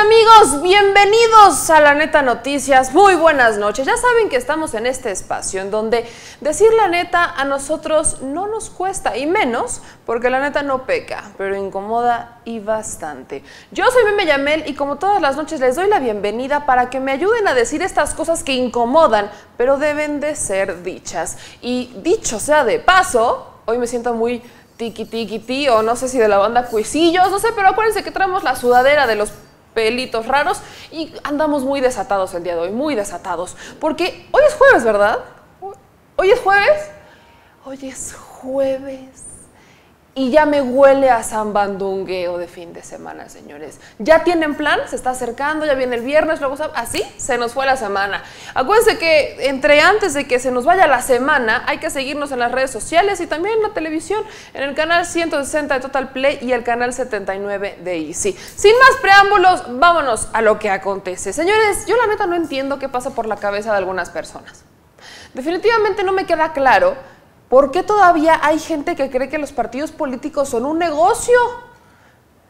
Amigos, bienvenidos a la neta noticias. Muy buenas noches. Ya saben que estamos en este espacio en donde decir la neta a nosotros no nos cuesta y menos porque la neta no peca, pero incomoda y bastante. Yo soy Meme Yamel y como todas las noches les doy la bienvenida para que me ayuden a decir estas cosas que incomodan, pero deben de ser dichas. Y dicho sea de paso, hoy me siento muy tiki tiki ti o no sé si de la banda Cuisillos, no sé, pero acuérdense que traemos la sudadera de los pelitos raros y andamos muy desatados el día de hoy, muy desatados. Porque hoy es jueves, ¿verdad? ¿Hoy es jueves? Hoy es jueves y ya me huele a zambandungueo de fin de semana, señores. ¿Ya tienen plan? Se está acercando, ya viene el viernes, luego así se nos fue la semana. Acuérdense que entre antes de que se nos vaya la semana, hay que seguirnos en las redes sociales y también en la televisión, en el canal 160 de Total Play y el canal 79 de Easy. Sin más preámbulos, vámonos a lo que acontece. Señores, yo la neta no entiendo qué pasa por la cabeza de algunas personas. Definitivamente no me queda claro ¿Por qué todavía hay gente que cree que los partidos políticos son un negocio?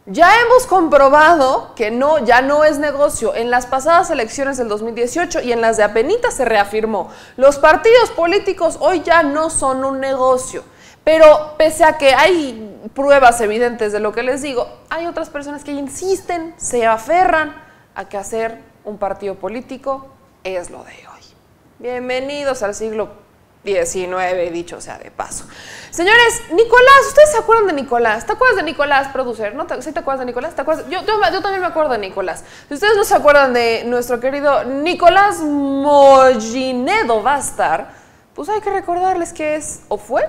Ya hemos comprobado que no, ya no es negocio. En las pasadas elecciones del 2018 y en las de Apenita se reafirmó. Los partidos políticos hoy ya no son un negocio. Pero pese a que hay pruebas evidentes de lo que les digo, hay otras personas que insisten, se aferran a que hacer un partido político es lo de hoy. Bienvenidos al siglo 19, dicho sea de paso. Señores, Nicolás, ¿ustedes se acuerdan de Nicolás? ¿Te acuerdas de Nicolás, producer? ¿No te, ¿Sí te acuerdas de Nicolás? ¿Te acuerdas? Yo, yo, también me acuerdo de Nicolás. Si ustedes no se acuerdan de nuestro querido Nicolás Mollinedo Bastar, pues hay que recordarles que es, o fue,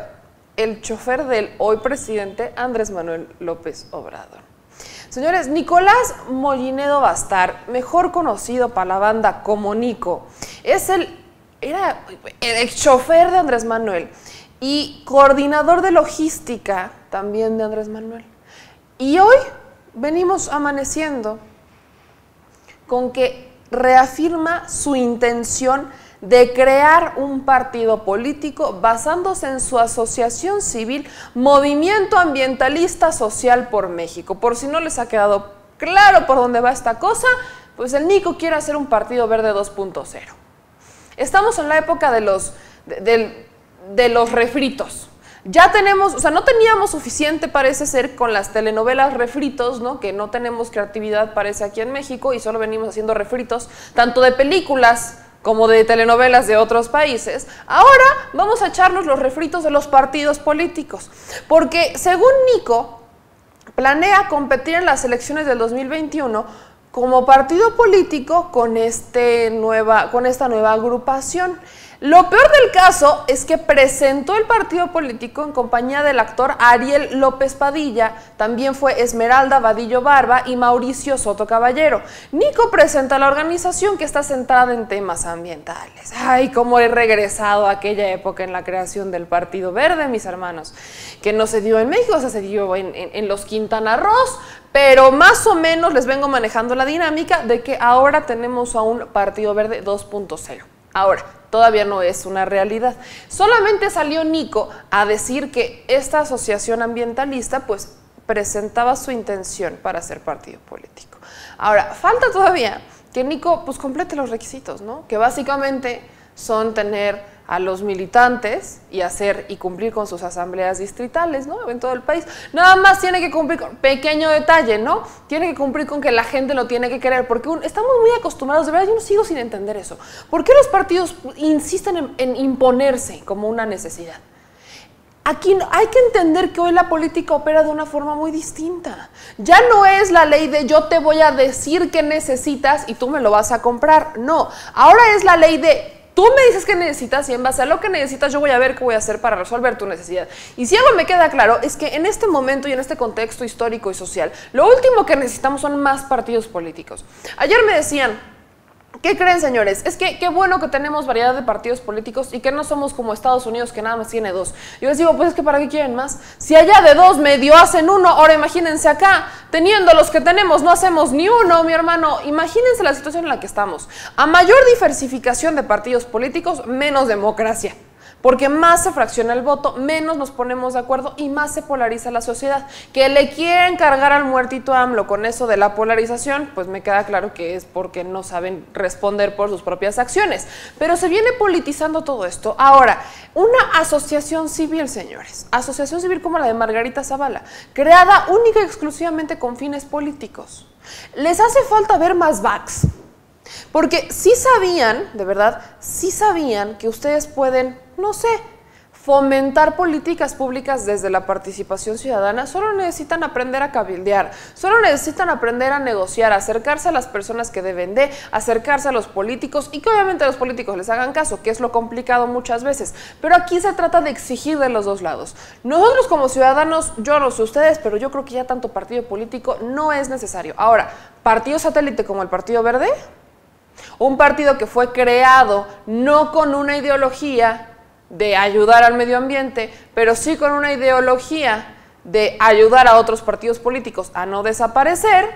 el chofer del hoy presidente Andrés Manuel López Obrador. Señores, Nicolás Mollinedo Bastar, mejor conocido para la banda como Nico, es el era el chofer de Andrés Manuel y coordinador de logística también de Andrés Manuel. Y hoy venimos amaneciendo con que reafirma su intención de crear un partido político basándose en su asociación civil Movimiento Ambientalista Social por México. Por si no les ha quedado claro por dónde va esta cosa, pues el Nico quiere hacer un partido verde 2.0. Estamos en la época de los, de, los refritos. Ya tenemos, o sea, no teníamos suficiente, parece ser, con las telenovelas refritos, ¿no? Que no tenemos creatividad, parece, aquí en México y solo venimos haciendo refritos, tanto de películas como de telenovelas de otros países. Ahora vamos a echarnos los refritos de los partidos políticos. Porque según Nico, planea competir en las elecciones del 2021 como partido político con, este nueva, con esta nueva agrupación. Lo peor del caso es que presentó el partido político en compañía del actor Ariel López Padilla, también fue Esmeralda Vadillo Barba y Mauricio Soto Caballero. Nico presenta la organización que está centrada en temas ambientales. Ay, cómo he regresado a aquella época en la creación del Partido Verde, mis hermanos, que no se dio en México, o sea, se dio en, en los Quintana Roo, pero más o menos les vengo manejando la dinámica de que ahora tenemos a un Partido Verde 2.0. Ahora, todavía no es una realidad. Solamente salió Nico a decir que esta asociación ambientalista pues presentaba su intención para ser partido político. Ahora, falta todavía que Nico pues complete los requisitos, ¿no? Que básicamente son tener a los militantes y hacer y cumplir con sus asambleas distritales, ¿no? En todo el país. Nada más tiene que cumplir con, pequeño detalle, ¿no? Tiene que cumplir con que la gente lo tiene que querer, porque estamos muy acostumbrados, de verdad, yo no sigo sin entender eso. ¿Por qué los partidos insisten en, imponerse como una necesidad? Aquí hay que entender que hoy la política opera de una forma muy distinta. Ya no es la ley de yo te voy a decir qué necesitas y tú me lo vas a comprar. No, ahora es la ley de Tú me dices qué necesitas y en base a lo que necesitas yo voy a ver qué voy a hacer para resolver tu necesidad. Y si algo me queda claro es que en este momento y en este contexto histórico y social, lo último que necesitamos son más partidos políticos. Ayer me decían, ¿Qué creen, señores? Es que qué bueno que tenemos variedad de partidos políticos y que no somos como Estados Unidos que nada más tiene dos. Yo les digo, pues es que ¿para qué quieren más? Si allá de dos medio hacen uno, ahora imagínense acá, teniendo los que tenemos, no hacemos ni uno, mi hermano. Imagínense la situación en la que estamos. A mayor diversificación de partidos políticos, menos democracia. Porque más se fracciona el voto, menos nos ponemos de acuerdo y más se polariza la sociedad. Que le quieren cargar al muertito AMLO con eso de la polarización, pues me queda claro que es porque no saben responder por sus propias acciones. Pero se viene politizando todo esto. Ahora, una asociación civil, señores, asociación civil como la de Margarita Zavala, creada única y exclusivamente con fines políticos. Les hace falta ver más backs. Porque sí sabían, de verdad, sí sabían que ustedes pueden, no sé, fomentar políticas públicas desde la participación ciudadana, solo necesitan aprender a cabildear, solo necesitan aprender a negociar, acercarse a las personas que deben de, acercarse a los políticos y que obviamente los políticos les hagan caso, que es lo complicado muchas veces. Pero aquí se trata de exigir de los dos lados. Nosotros como ciudadanos, yo no sé ustedes, pero yo creo que ya tanto partido político no es necesario. Ahora, partido satélite como el Partido Verde, un partido que fue creado no con una ideología de ayudar al medio ambiente, pero sí con una ideología de ayudar a otros partidos políticos a no desaparecer,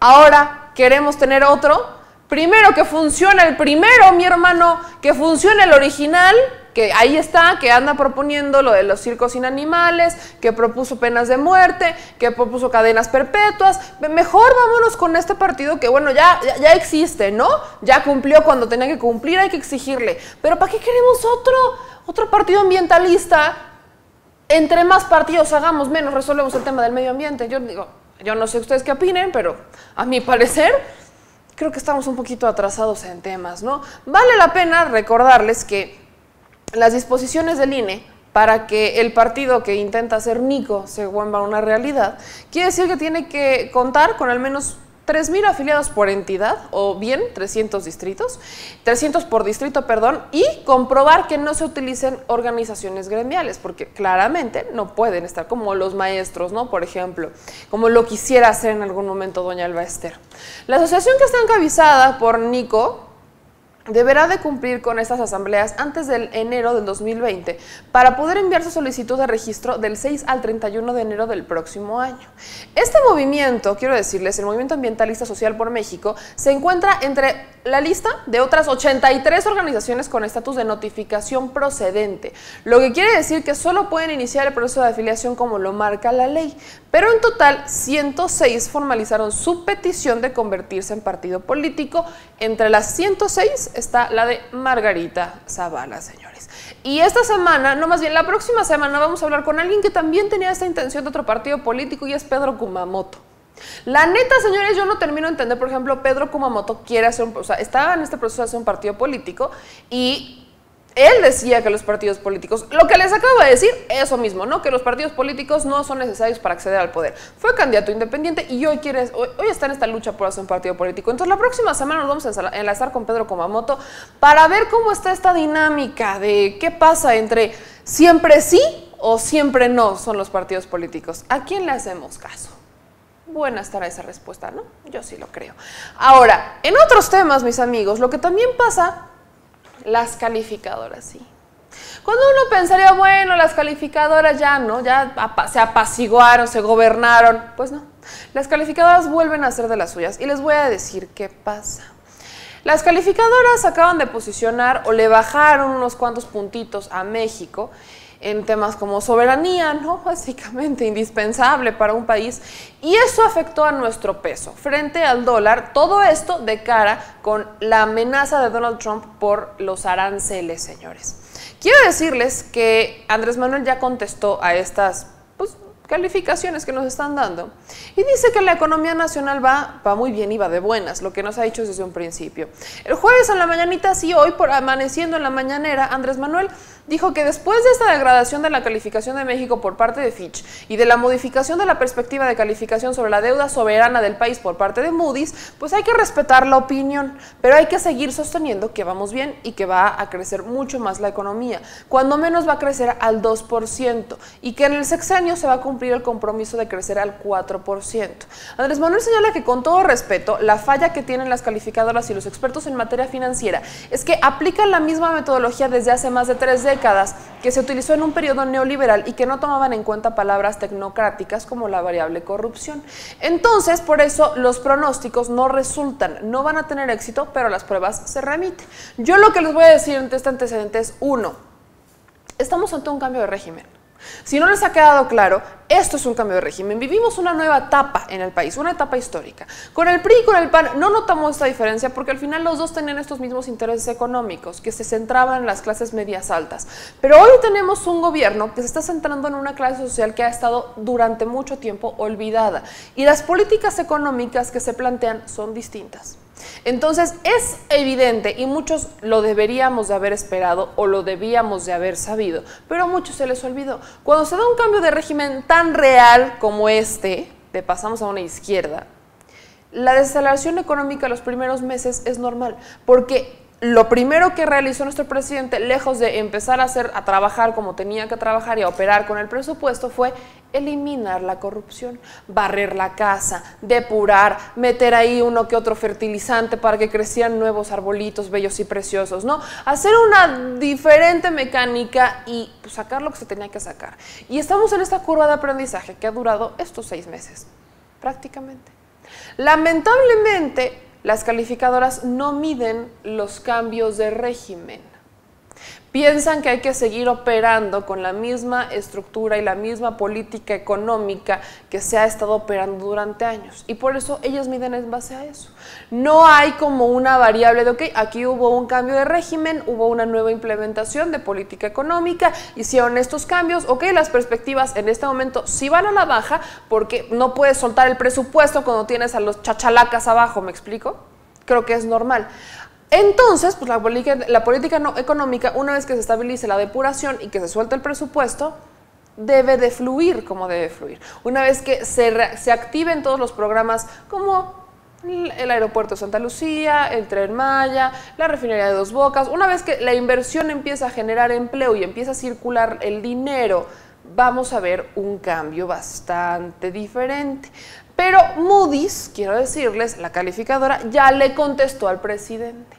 ahora queremos tener otro. Primero que funcione el primero, mi hermano, que funcione el original que ahí está, que anda proponiendo lo de los circos sin animales, que propuso penas de muerte, que propuso cadenas perpetuas. Mejor vámonos con este partido que, bueno, ya, ya, existe, ¿no? Ya cumplió cuando tenía que cumplir, hay que exigirle. Pero ¿para qué queremos otro, otro partido ambientalista? Entre más partidos hagamos, menos resolvemos el tema del medio ambiente. Yo digo, yo no sé ustedes qué opinen, pero a mi parecer creo que estamos un poquito atrasados en temas, ¿no? Vale la pena recordarles que las disposiciones del INE para que el partido que intenta hacer Nico se vuelva una realidad, quiere decir que tiene que contar con al menos 3.000 afiliados por entidad, o bien 300 distritos, 300 por distrito, perdón, y comprobar que no se utilicen organizaciones gremiales, porque claramente no pueden estar como los maestros, ¿no? Por ejemplo, como lo quisiera hacer en algún momento doña Alba Esther. La asociación que está encabezada por Nico, deberá de cumplir con estas asambleas antes del enero del 2020 para poder enviar su solicitud de registro del 6 al 31 de enero del próximo año. Este movimiento, quiero decirles, el Movimiento Ambientalista Social por México, se encuentra entre la lista de otras 83 organizaciones con estatus de notificación procedente, lo que quiere decir que solo pueden iniciar el proceso de afiliación como lo marca la ley, pero en total 106 formalizaron su petición de convertirse en partido político. Entre las 106 está la de Margarita Zavala, señores. Y esta semana, no más bien la próxima semana, vamos a hablar con alguien que también tenía esta intención de otro partido político y es Pedro Kumamoto. La neta, señores, yo no termino de entender, por ejemplo, Pedro Kumamoto quiere hacer un, o sea, estaba en este proceso de hacer un partido político y él decía que los partidos políticos, lo que les acabo de decir, eso mismo, ¿no? Que los partidos políticos no son necesarios para acceder al poder. Fue candidato independiente y hoy quiere, hoy, está en esta lucha por hacer un partido político. Entonces la próxima semana nos vamos a enlazar con Pedro Kumamoto para ver cómo está esta dinámica de qué pasa entre siempre sí o siempre no son los partidos políticos. ¿A quién le hacemos caso? buena estará esa respuesta, ¿no? Yo sí lo creo. Ahora, en otros temas, mis amigos, lo que también pasa, las calificadoras, sí. Cuando uno pensaría, bueno, las calificadoras ya no, ya se apaciguaron, se gobernaron, pues no. Las calificadoras vuelven a ser de las suyas y les voy a decir qué pasa. Las calificadoras acaban de posicionar o le bajaron unos cuantos puntitos a México en temas como soberanía, ¿no? Básicamente indispensable para un país. Y eso afectó a nuestro peso frente al dólar. Todo esto de cara con la amenaza de Donald Trump por los aranceles, señores. Quiero decirles que Andrés Manuel ya contestó a estas calificaciones que nos están dando. Y dice que la economía nacional va, va muy bien y va de buenas, lo que nos ha dicho desde un principio. El jueves en la mañanita, sí, hoy por amaneciendo en la mañanera, Andrés Manuel dijo que después de esta degradación de la calificación de México por parte de Fitch y de la modificación de la perspectiva de calificación sobre la deuda soberana del país por parte de Moody's, pues hay que respetar la opinión, pero hay que seguir sosteniendo que vamos bien y que va a crecer mucho más la economía, cuando menos va a crecer al 2% y que en el sexenio se va a cumplir el compromiso de crecer al 4%. Andrés Manuel señala que con todo respeto, la falla que tienen las calificadoras y los expertos en materia financiera es que aplican la misma metodología desde hace más de tres décadas que se utilizó en un periodo neoliberal y que no tomaban en cuenta palabras tecnocráticas como la variable corrupción. Entonces, por eso los pronósticos no resultan, no van a tener éxito, pero las pruebas se remiten. Yo lo que les voy a decir ante este antecedente es, uno, Estamos ante un cambio de régimen. Si no les ha quedado claro, esto es un cambio de régimen. Vivimos una nueva etapa en el país, una etapa histórica. Con el PRI y con el PAN no notamos esta diferencia porque al final los dos tenían estos mismos intereses económicos que se centraban en las clases medias altas. Pero hoy tenemos un gobierno que se está centrando en una clase social que ha estado durante mucho tiempo olvidada y las políticas económicas que se plantean son distintas. Entonces es evidente y muchos lo deberíamos de haber esperado o lo debíamos de haber sabido, pero a muchos se les olvidó. Cuando se da un cambio de régimen tan real como este, de pasamos a una izquierda, la desaceleración económica los primeros meses es normal, porque lo primero que realizó nuestro presidente, lejos de empezar a hacer, a trabajar como tenía que trabajar y a operar con el presupuesto, fue eliminar la corrupción, barrer la casa, depurar, meter ahí uno que otro fertilizante para que crecieran nuevos arbolitos bellos y preciosos, ¿no? Hacer una diferente mecánica y pues, sacar lo que se tenía que sacar. Y estamos en esta curva de aprendizaje que ha durado estos seis meses, prácticamente. Lamentablemente, las calificadoras no miden los cambios de régimen. Piensan que hay que seguir operando con la misma estructura y la misma política económica que se ha estado operando durante años. Y por eso ellas miden en base a eso. No hay como una variable de, ok, aquí hubo un cambio de régimen, hubo una nueva implementación de política económica, hicieron estos cambios, ok, las perspectivas en este momento sí van a la baja porque no puedes soltar el presupuesto cuando tienes a los chachalacas abajo, ¿me explico? Creo que es normal. Entonces, pues la política, económica, una vez que se estabilice la depuración y que se suelte el presupuesto, debe de fluir como debe fluir. Una vez que se, se activen todos los programas como el aeropuerto de Santa Lucía, el tren Maya, la refinería de Dos Bocas, una vez que la inversión empieza a generar empleo y empieza a circular el dinero, vamos a ver un cambio bastante diferente. Pero Moody's, quiero decirles, la calificadora, ya le contestó al presidente.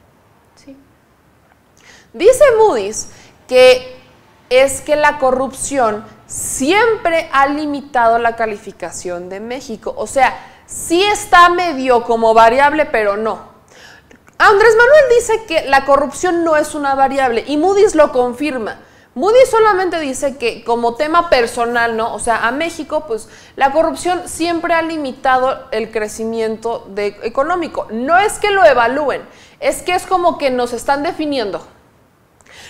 Dice Moody's que es que la corrupción siempre ha limitado la calificación de México. O sea, sí está medio como variable, pero no. Andrés Manuel dice que la corrupción no es una variable y Moody's lo confirma. Moody's solamente dice que como tema personal, ¿no? O sea, a México, pues la corrupción siempre ha limitado el crecimiento económico. No es que lo evalúen, es que es como que nos están definiendo.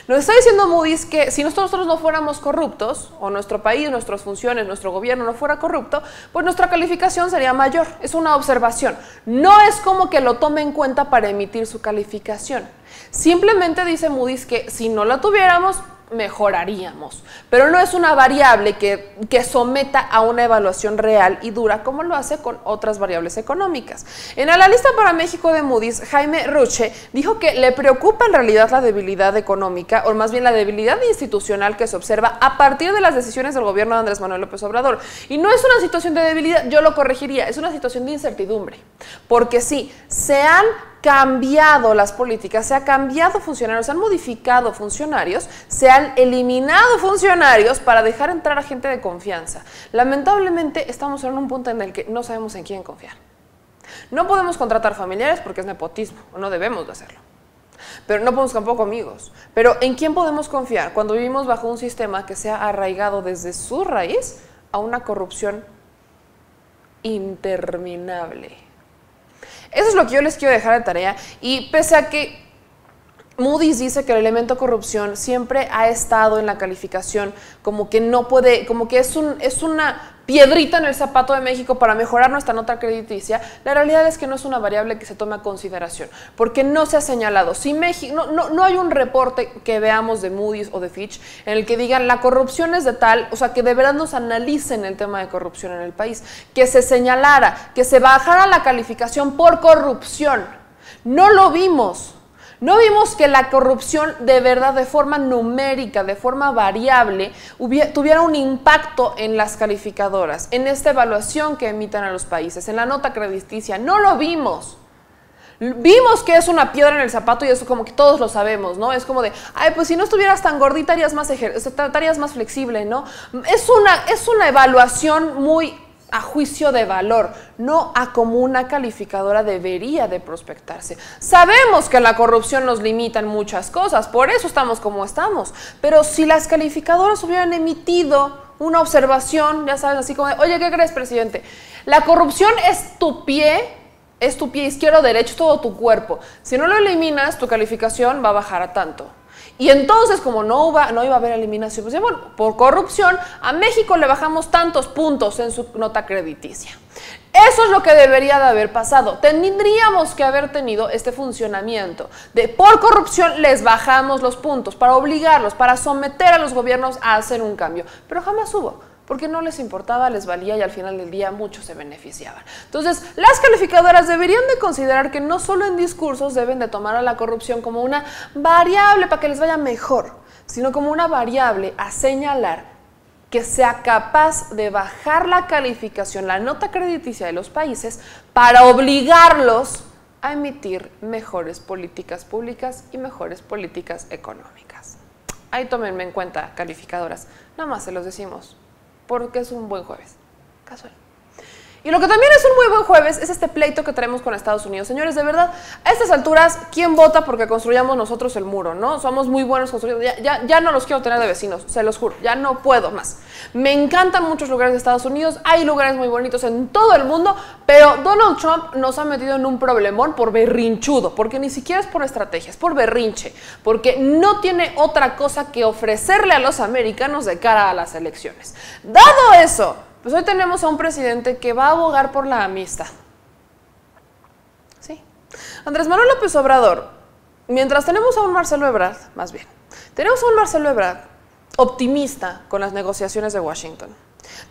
Nos está diciendo Moody's que si nosotros no fuéramos corruptos, o nuestro país, nuestras funciones, nuestro gobierno no fuera corrupto, pues nuestra calificación sería mayor. Es una observación. No es como que lo tome en cuenta para emitir su calificación. Simplemente dice Moody's que si no la tuviéramos, mejoraríamos. Pero no es una variable que, que, someta a una evaluación real y dura como lo hace con otras variables económicas. En la lista para México de Moody's, Jaime Ruche dijo que le preocupa en realidad la debilidad económica, o más bien la debilidad institucional que se observa a partir de las decisiones del gobierno de Andrés Manuel López Obrador. Y no es una situación de debilidad, yo lo corregiría, es una situación de incertidumbre. Porque sí, se han cambiado las políticas, se ha cambiado funcionarios, se han modificado funcionarios, se han eliminado funcionarios para dejar entrar a gente de confianza. Lamentablemente estamos en un punto en el que no sabemos en quién confiar. No podemos contratar familiares porque es nepotismo, no debemos de hacerlo. Pero no podemos tampoco amigos. Pero ¿en quién podemos confiar cuando vivimos bajo un sistema que se ha arraigado desde su raíz a una corrupción interminable? Eso es lo que yo les quiero dejar de tarea. Y pese a que Moody's dice que el elemento corrupción siempre ha estado en la calificación como que no puede, como que es, un, es una piedrita en el zapato de México para mejorar nuestra nota crediticia, la realidad es que no es una variable que se tome a consideración, porque no se ha señalado. Si México, no, no, no hay un reporte que veamos de Moody's o de Fitch en el que digan la corrupción es de tal, o sea, que de verdad nos analicen el tema de corrupción en el país, que se señalara, que se bajara la calificación por corrupción. No lo vimos. No vimos que la corrupción de verdad, de forma numérica, de forma variable, tuviera un impacto en las calificadoras, en esta evaluación que emitan a los países, en la nota crediticia. No lo vimos. Vimos que es una piedra en el zapato y eso como que todos lo sabemos, ¿no? Es como de, ay, pues si no estuvieras tan gordita harías más, estarías más flexible, ¿no? Es una, es una evaluación muy a juicio de valor, no a como una calificadora debería de prospectarse. Sabemos que la corrupción nos limita en muchas cosas, por eso estamos como estamos, pero si las calificadoras hubieran emitido una observación, ya sabes, así como, de, oye, ¿qué crees, presidente? La corrupción es tu pie, es tu pie izquierdo, derecho, todo tu cuerpo. Si no lo eliminas, tu calificación va a bajar a tanto. Y entonces, como no, no iba a haber eliminación, pues bueno, por corrupción, a México le bajamos tantos puntos en su nota crediticia. Eso es lo que debería de haber pasado. Tendríamos que haber tenido este funcionamiento de por corrupción les bajamos los puntos para obligarlos, para someter a los gobiernos a hacer un cambio. Pero jamás hubo porque no les importaba, les valía y al final del día muchos se beneficiaban. Entonces, las calificadoras deberían de considerar que no solo en discursos deben de tomar a la corrupción como una variable para que les vaya mejor, sino como una variable a señalar que sea capaz de bajar la calificación, la nota crediticia de los países para obligarlos a emitir mejores políticas públicas y mejores políticas económicas. Ahí tómenme en cuenta, calificadoras. Nada más se los decimos porque es un buen jueves. Casual. Y lo que también es un muy buen jueves es este pleito que traemos con Estados Unidos. Señores, de verdad, a estas alturas, ¿quién vota porque construyamos nosotros el muro? ¿No? Somos muy buenos construyendo. Ya, ya, no los quiero tener de vecinos, se los juro. Ya no puedo más. Me encantan muchos lugares de Estados Unidos. Hay lugares muy bonitos en todo el mundo. Pero Donald Trump nos ha metido en un problemón por berrinchudo. Porque ni siquiera es por estrategia, es por berrinche. Porque no tiene otra cosa que ofrecerle a los americanos de cara a las elecciones. Dado eso pues hoy tenemos a un presidente que va a abogar por la amistad. Sí. Andrés Manuel López Obrador, mientras tenemos a un Marcelo Ebrard, más bien, tenemos a un Marcelo Ebrard optimista con las negociaciones de Washington.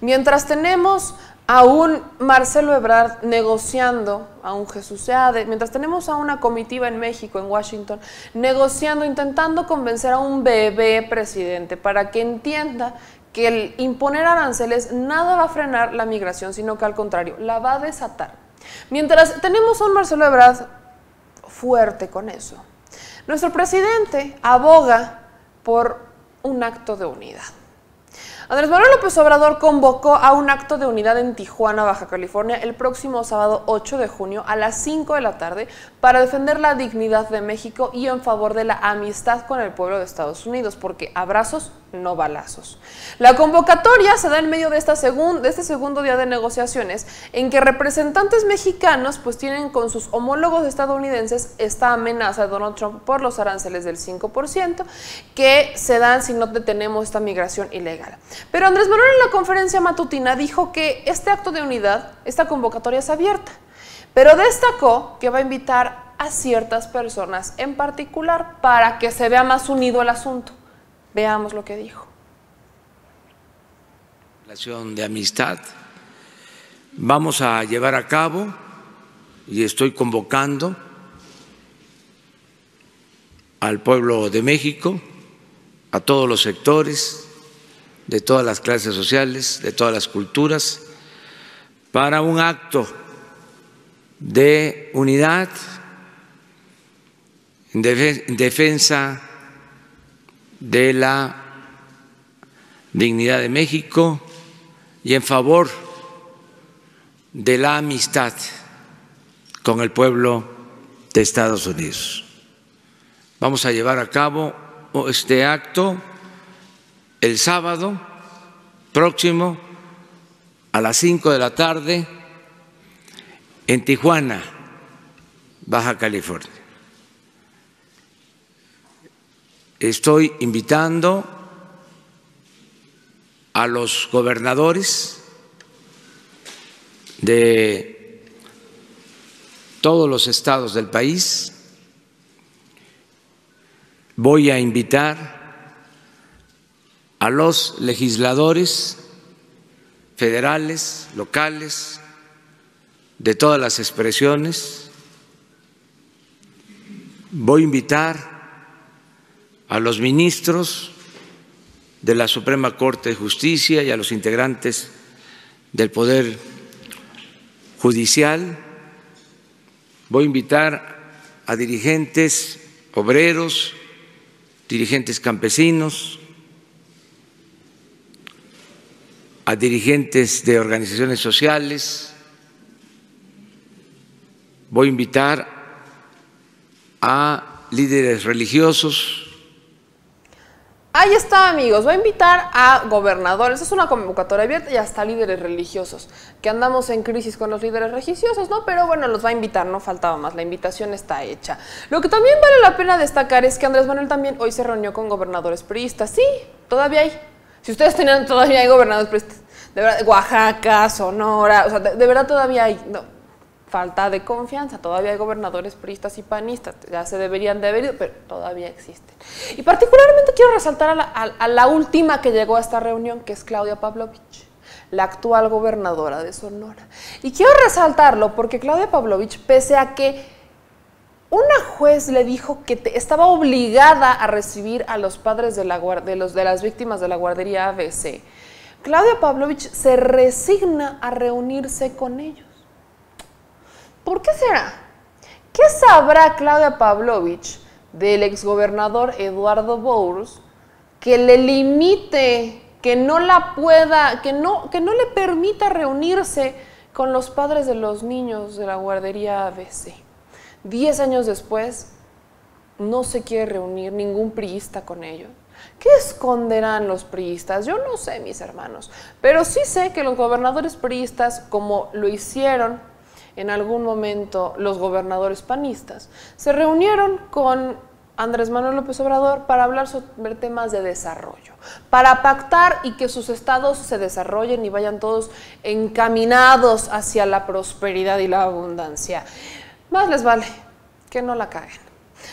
Mientras tenemos a un Marcelo Ebrard negociando, a un Jesús Seade, mientras tenemos a una comitiva en México, en Washington, negociando, intentando convencer a un bebé presidente para que entienda que el imponer aranceles nada va a frenar la migración, sino que al contrario, la va a desatar. Mientras tenemos a un Marcelo Ebrard fuerte con eso, nuestro presidente aboga por un acto de unidad. Andrés Manuel López Obrador convocó a un acto de unidad en Tijuana, Baja California, el próximo sábado 8 de junio a las 5 de la tarde para defender la dignidad de México y en favor de la amistad con el pueblo de Estados Unidos, porque abrazos, no balazos. La convocatoria se da en medio de, este segundo día de negociaciones en que representantes mexicanos pues tienen con sus homólogos estadounidenses esta amenaza de Donald Trump por los aranceles del 5% que se dan si no detenemos esta migración ilegal. Pero Andrés Manuel en la conferencia matutina dijo que este acto de unidad, esta convocatoria es abierta, pero destacó que va a invitar a ciertas personas en particular para que se vea más unido el asunto. Veamos lo que dijo. Relación de amistad. Vamos a llevar a cabo y estoy convocando al pueblo de México, a todos los sectores, de todas las clases sociales, de todas las culturas, para un acto de unidad en defensa de la dignidad de México y en favor de la amistad con el pueblo de Estados Unidos. Vamos a llevar a cabo este acto el sábado próximo a las cinco de la tarde en Tijuana, Baja California. Estoy invitando a los gobernadores de todos los estados del país. Voy a invitar a los legisladores federales, locales, de todas las expresiones. Voy a invitar a los ministros de la Suprema Corte de Justicia y a los integrantes del Poder Judicial. Voy a invitar a dirigentes obreros, dirigentes campesinos, a dirigentes de organizaciones sociales, voy a invitar a líderes religiosos, Ahí está, amigos. Va a invitar a gobernadores. Es una convocatoria abierta y hasta líderes religiosos. Que andamos en crisis con los líderes religiosos, ¿no? Pero bueno, los va a invitar, no faltaba más. La invitación está hecha. Lo que también vale la pena destacar es que Andrés Manuel también hoy se reunió con gobernadores priistas. Sí, todavía hay. Si ustedes tenían, todavía hay gobernadores priistas. De verdad, Oaxaca, Sonora, o sea, de, de verdad todavía hay. No falta de confianza. Todavía hay gobernadores priistas y panistas, ya se deberían de haber pero todavía existen. Y particularmente quiero resaltar a la, última que llegó a esta reunión, que es Claudia Pavlovich, la actual gobernadora de Sonora. Y quiero resaltarlo porque Claudia Pavlovich, pese a que una juez le dijo que estaba obligada a recibir a los padres de, los, de las víctimas de la guardería ABC, Claudia Pavlovich se resigna a reunirse con ellos. ¿Por qué será? ¿Qué sabrá Claudia Pavlovich del exgobernador Eduardo Bous que le limite, que no la pueda, que no, que no le permita reunirse con los padres de los niños de la guardería ABC? Diez años después, no se quiere reunir ningún priista con ellos. ¿Qué esconderán los priistas? Yo no sé, mis hermanos, pero sí sé que los gobernadores priistas, como lo hicieron en algún momento los gobernadores panistas, se reunieron con Andrés Manuel López Obrador para hablar sobre temas de desarrollo, para pactar y que sus estados se desarrollen y vayan todos encaminados hacia la prosperidad y la abundancia. Más les vale que no la caguen.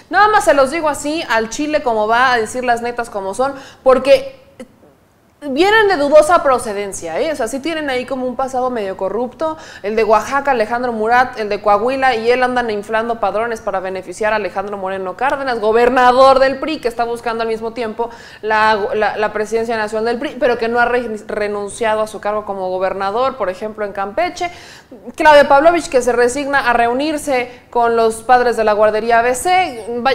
Nada más se los digo así, al Chile como va, a decir las netas como son, porque vienen de dudosa procedencia, ¿eh? o sea, sí tienen ahí como un pasado medio corrupto. El de Oaxaca, Alejandro Murat, el de Coahuila, y él andan inflando padrones para beneficiar a Alejandro Moreno Cárdenas, gobernador del PRI, que está buscando al mismo tiempo la, presidencia nacional del PRI, pero que no ha renunciado a su cargo como gobernador, por ejemplo, en Campeche. Claudia Pavlovich, que se resigna a reunirse con los padres de la guardería ABC,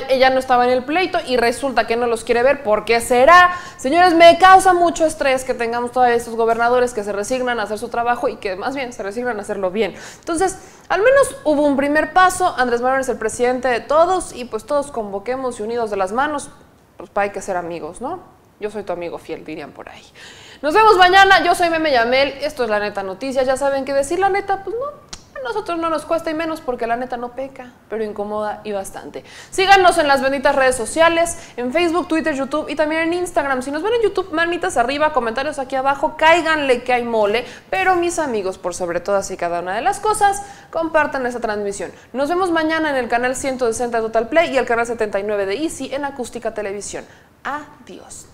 ella no estaba en el pleito y resulta que no los quiere ver. ¿Por qué será? Señores, me causa mucho estrés que tengamos todavía estos gobernadores que se resignan a hacer su trabajo y que más bien se resignan a hacerlo bien. Entonces, al menos hubo un primer paso, Andrés Manuel es el presidente de todos y pues todos convoquemos y unidos de las manos, pues hay que ser amigos, ¿no? Yo soy tu amigo fiel, dirían por ahí. Nos vemos mañana, yo soy Meme Yamel, esto es La Neta Noticias, ya saben que decir la neta, pues no, nosotros no nos cuesta y menos porque la neta no peca, pero incomoda y bastante. Síganos en las benditas redes sociales, en Facebook, Twitter, YouTube y también en Instagram. Si nos ven en YouTube, manitas arriba, comentarios aquí abajo, cáiganle que hay mole. Pero mis amigos, por sobre todas y cada una de las cosas, compartan esta transmisión. Nos vemos mañana en el canal 160 de Total Play y el canal 79 de Easy en Acústica Televisión. Adiós.